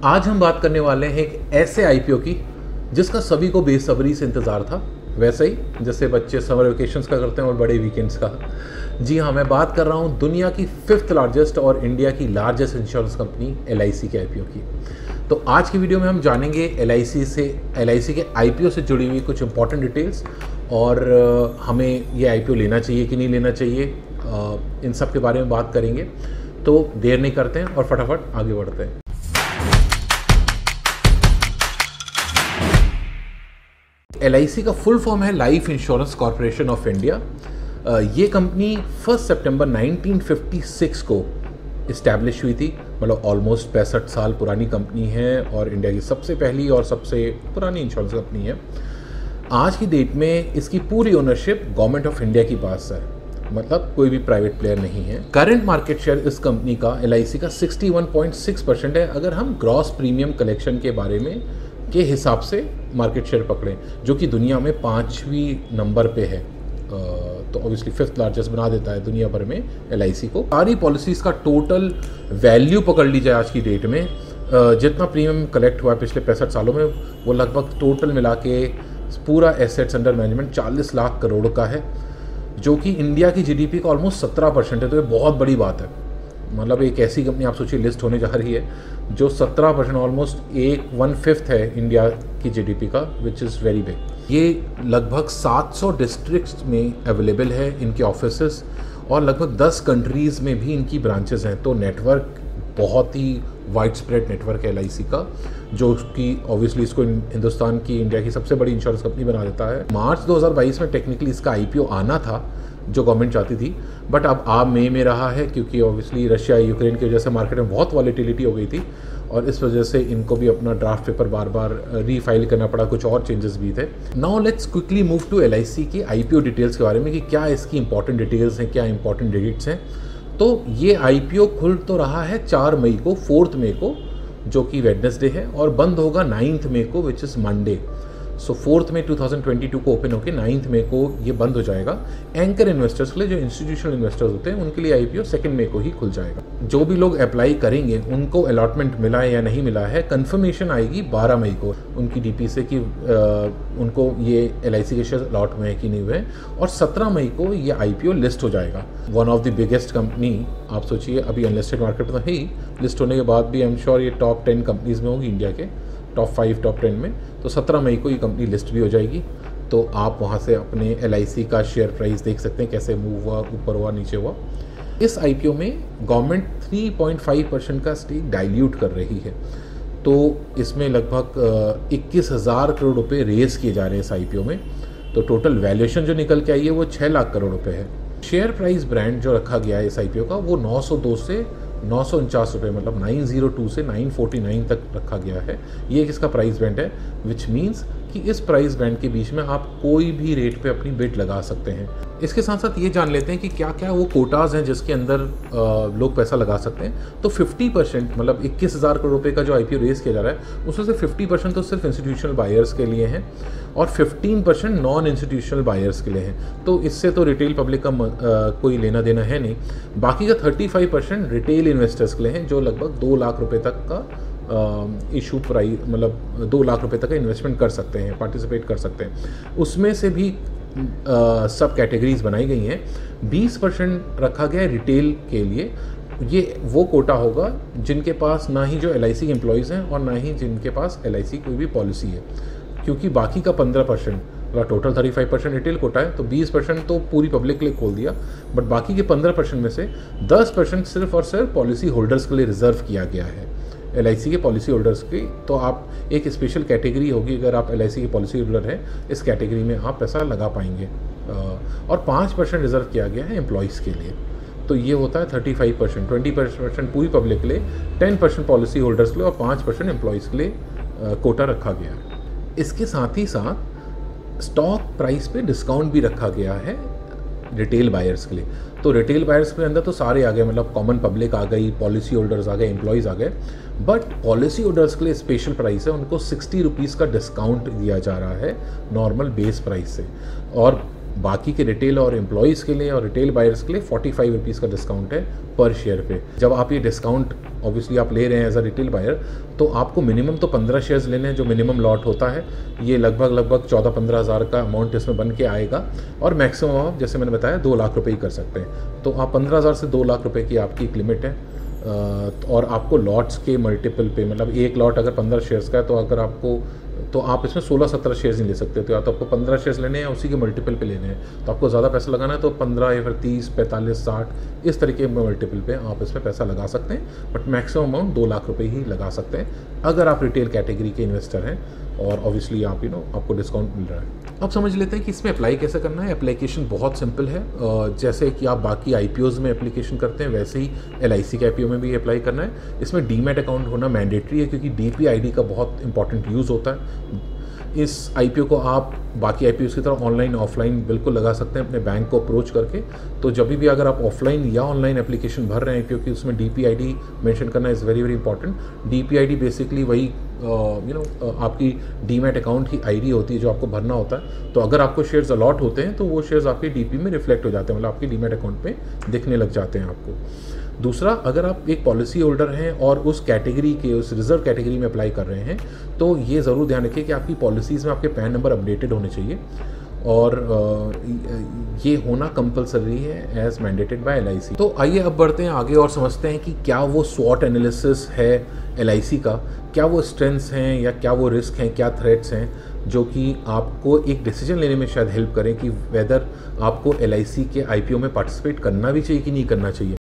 आज हम बात करने वाले हैं एक ऐसे आईपीओ की, जिसका सभी को बेसब्री से इंतज़ार था। वैसे ही, जैसे बच्चे समर वेकेशंस का करते हैं और बड़े वीकेंड्स का। जी हाँ मैं बात कर रहा हूँ दुनिया की फिफ्थ लार्जेस्ट और इंडिया की लार्जेस्ट इंश्योरेंस कंपनी LIC के आईपीओ की। तो आज की वीडियो में हम जानेंगे LIC से LIC के आईपीओ से जुड़ी हुई कुछ इंपॉर्टेंट डिटेल्स और हमें ये आई लेना चाहिए कि नहीं लेना चाहिए इन सब के बारे में बात करेंगे। तो देर नहीं करते हैं और फटाफट आगे बढ़ते हैं। LIC का फुल फॉर्म है life insurance corporation of India ये कंपनी फ़र्स्ट सितंबर 1956 को इस्टेब्लिश हुई थी। मतलब ऑलमोस्ट पैंसठ साल पुरानी कंपनी है और इंडिया की सबसे पहली और सबसे पुरानी इंश्योरेंस कंपनी है। आज की डेट में इसकी पूरी ओनरशिप गवर्नमेंट ऑफ़ इंडिया की पास है। मतलब कोई भी प्राइवेट प्लेयर नहीं है। करंट मार्केट शेयर इस कंपनी का LIC का 61.6 परसेंट है। अगर हम ग्रॉस प्रीमियम कलेक्शन के बारे में के हिसाब से मार्केट शेयर पकड़ें, जो कि दुनिया में पाँचवीं नंबर पे है। तो ऑब्वियसली फिफ्थ लार्जेस्ट बना देता है दुनिया भर में एलआईसी को। सारी पॉलिसीज़ का टोटल वैल्यू पकड़ ली जाए आज की डेट में। जितना प्रीमियम कलेक्ट हुआ है पिछले पैंसठ सालों में, वो लगभग टोटल मिला के पूरा assets under management 40 lakh crore का है, जो कि इंडिया की जीडीपी का ऑलमोस्ट 17 परसेंट है तो ये बहुत बड़ी बात है। मतलब एक ऐसी कंपनी आप सोचिए लिस्ट होने जा रही है, जो 17 परसेंट ऑलमोस्ट एक वन फिफ्थ है इंडिया की जीडीपी का विच इज़ वेरी बिग ये लगभग 700 डिस्ट्रिक्ट्स में अवेलेबल है इनके ऑफ़िस और लगभग 10 कंट्रीज़ में भी इनकी ब्रांचेज हैं। तो नेटवर्क बहुत ही वाइड स्प्रेड नेटवर्क है LIC का, जो कि ऑब्वियसली इसको हिंदुस्तान की इंडिया की सबसे बड़ी इंश्योरेंस कंपनी बना देता है। मार्च 2022 में टेक्निकली इसका आईपीओ आना था, जो गवर्नमेंट चाहती थी बट अब आ मई में रहा है, क्योंकि ऑब्वियसली रशिया यूक्रेन की वजह से मार्केट में बहुत वॉलीटिलिटी हो गई थी, और इस वजह से इनको भी अपना ड्राफ्ट पेपर बार बार रीफाइल करना पड़ा, कुछ और चेंजेस भी थे। Now let's quickly move to LIC की आईपीओ डिटेल्स के बारे में, कि क्या इसकी इंपॉर्टेंट डिटेल्स हैं, क्या इंपॉर्टेंट डिजिट्स हैं। तो ये आईपीओ खुल तो रहा है चार मई को, फोर्थ मई को, जो कि वेडनेसडे है, और बंद होगा नाइन्थ मई को which is Monday so fourth में 2022 को ओपन होकर नाइन्थ मे को ये बंद हो जाएगा। एंकर इन्वेस्टर्स के लिए जो इंस्टीट्यूशनल इन्वेस्टर्स होते हैं, उनके लिए आईपीओ सेकंड मे को ही खुल जाएगा। जो भी लोग अप्लाई करेंगे, उनको अलॉटमेंट मिला है या नहीं मिला है कंफर्मेशन आएगी 12 मई को। उनकी डीपी से कि उनको ये एल आई सी के शेयर अलॉट हुए हैं कि नहीं हुए और सत्रह मई को ये आई पी ओ लिस्ट हो जाएगा। One of the biggest company आप सोचिए, अभी अनलिस्टेड मार्केट में ही लिस्ट होने के बाद भी आई एम श्योर ये टॉप टेन कंपनीज़ में होगी इंडिया के। टॉप फाइव टॉप टेन में तो सत्रह मई को ये कंपनी लिस्ट भी हो जाएगी। तो आप वहाँ से अपने एलआईसी का शेयर प्राइस देख सकते हैं, कैसे मूव हुआ, ऊपर हुआ, नीचे हुआ। इस आईपीओ में गवर्नमेंट 3.5 परसेंट का स्टेक डाइल्यूट कर रही है। तो इसमें लगभग इक्कीस हज़ार करोड़ रुपए रेज किए जा रहे हैं इस आईपीओ में। तो टोटल वैल्यूएशन जो निकल के आई है, वो छः लाख करोड़ रुपए है। शेयर प्राइस ब्रांड जो रखा गया है इस आईपीओ का, वो 902 से नौ सौ उनचास रुपये मतलब नाइन ज़ीरो टू से नाइन फोर्टी नाइन तक रखा गया है। ये इसका प्राइस बैंड है? विच मीन्स कि इस प्राइस बैंड के बीच में आप कोई भी रेट पे अपनी बिड लगा सकते हैं। इसके साथ साथ ये जान लेते हैं कि क्या क्या वो कोटाज हैं जिसके अंदर लोग पैसा लगा सकते हैं। तो 50 परसेंट मतलब इक्कीस हज़ार करोड़ रुपये का जो आई रेस किया जा रहा है उसमें से 50 परसेंट तो सिर्फ़ इंस्टीट्यूशनल बायर्स के लिए हैं और 15 परसेंट नॉन इंस्टीट्यूशनल बायर्स के लिए हैं। तो इससे तो रिटेल पब्लिक का आ, कोई लेना देना है नहीं। बाकी का थर्टी परसेंट रिटेल इन्वेस्टर्स के लिए हैं जो लगभग दो लाख रुपये तक का इशू प्राइस मतलब दो लाख रुपए तक का इन्वेस्टमेंट कर सकते हैं पार्टिसिपेट कर सकते हैं। उसमें से भी सब कैटेगरीज बनाई गई हैं। 20 परसेंट रखा गया है रिटेल के लिए। ये वो कोटा होगा जिनके पास ना ही जो एल आई सी एम्प्लॉयज़ हैं और ना ही जिनके पास एल आई सी कोई भी पॉलिसी है। क्योंकि बाकी का 15 परसेंट मतलब टोटल 35 परसेंट रिटेल कोटा है तो 20 परसेंट तो पूरी पब्लिक के लिए खोल दिया। बट बाकी के 15 परसेंट में से 10 परसेंट सिर्फ़ और सिर्फ़ पॉलिसी होल्डर्स के लिए रिज़र्व किया गया है। एलआईसी के पॉलिसी होल्डर्स की तो आप एक स्पेशल कैटेगरी होगी अगर आप एलआईसी के पॉलिसी होल्डर हैं, इस कैटेगरी में आप पैसा लगा पाएँगे। और पाँच परसेंट रिज़र्व किया गया है एम्प्लॉयज़ के लिए। तो ये होता है thirty five percent twenty percent पूरी पब्लिक के लिए टेन परसेंट पॉलिसी होल्डर्स के लिए और पाँच परसेंट एम्प्लॉयज़ के लिए कोटा रखा गया है। इसके साथ ही साथ स्टॉक प्राइस पे डिस्काउंट भी रखा गया है। रिटेल बायर्स के लिए। तो रिटेल बायर्स के अंदर तो सारे आ गए मतलब कॉमन पब्लिक आ गई पॉलिसी होल्डर्स आ गए एम्प्लॉयज़ आ गए। बट पॉलिसी होल्डर्स के लिए स्पेशल प्राइस है, उनको सिक्सटी रुपीज़ का डिस्काउंट दिया जा रहा है नॉर्मल बेस प्राइस से। और बाकी के रिटेल और एम्प्लॉयज़ के लिए और रिटेल बायर्स के लिए फोर्टी फाइव रुपीज़ का डिस्काउंट है पर शेयर पे। जब आप ये डिस्काउंट ऑब्वियसली आप ले रहे हैं एज अ रिटेल बायर तो आपको मिनिमम तो पंद्रह शेयर्स लेने हैं जो मिनिमम लॉट होता है। ये लगभग लगभग चौदह पंद्रह हज़ार का अमाउंट इसमें बन के आएगा और मैक्सिमम आप, जैसे मैंने बताया, दो लाख रुपये ही कर सकते हैं। तो आप पंद्रह हज़ार से दो लाख रुपये की आपकी एक लिमिट है। और आपको लॉट्स के मल्टीपल पे मतलब एक लॉट अगर पंद्रह शेयर्स का है तो अगर आपको तो आप इसमें सोलह, सत्रह शेयर्स नहीं ले सकते तो या तो आपको पंद्रह शेयर्स लेने हैं, उसी के मल्टीपल पे लेने हैं। तो आपको ज़्यादा पैसा लगाना है तो पंद्रह या फिर तीस, पैंतालीस, साठ, इस तरीके के मल्टीपल पे आप इसमें पैसा लगा सकते हैं बट मैक्सिमम अमाउंट दो लाख रुपये ही लगा सकते हैं, अगर आप रिटेल कैटेगरी के इन्वेस्टर हैं, और ऑब्वियसली आप यू नो आपको डिस्काउंट मिल रहा है। अब समझ लेते हैं कि इसमें अप्लाई कैसे करना है। एप्लीकेशन बहुत सिंपल है जैसे कि आप बाकी आई में एप्लीकेशन करते हैं, वैसे ही एलआईसी के आईपीओ में भी अप्लाई करना है। इसमें डीमेट अकाउंट होना मैंडेटरी है, क्योंकि डी पी का बहुत इंपॉर्टेंट यूज़ होता है। इस आईपीओ को आप बाकी आई की तरह ऑनलाइन ऑफलाइन बिल्कुल लगा सकते हैं, अपने बैंक को अप्रोच करके। तो जब भी अगर आप ऑफलाइन या ऑनलाइन एप्लीकेशन भर रहे हैं, क्योंकि उसमें D P I D mention करना is very very important D P I D basically वही यू नो आपकी डीमेट अकाउंट की आईडी होती है जो आपको भरना होता है। तो अगर आपको शेयर्स अलॉट होते हैं तो वो शेयर्स आपके डीपी में रिफ्लेक्ट हो जाते हैं मतलब आपके डीमेट अकाउंट पर दिखने लग जाते हैं आपको। दूसरा, अगर आप एक पॉलिसी होल्डर हैं और उस कैटेगरी के, उस रिज़र्व कैटेगरी में अप्लाई कर रहे हैं तो ये ज़रूर ध्यान रखिए कि आपकी पॉलिसीज़ में आपके पैन नंबर अपडेटेड होने चाहिए। और ये होना कंपलसरी है एज मैंडेटेड बाय एलआईसी तो आइए अब बढ़ते हैं, आगे और समझते हैं कि क्या वो स्वॉट एनालिसिस है LIC का, क्या वो स्ट्रेंथ्स हैं या क्या वो रिस्क हैं, क्या थ्रेट्स हैं, जो कि आपको एक डिसीज़न लेने में शायद हेल्प करें कि वेदर आपको LIC के IPO में पार्टिसिपेट करना भी चाहिए कि नहीं करना चाहिए।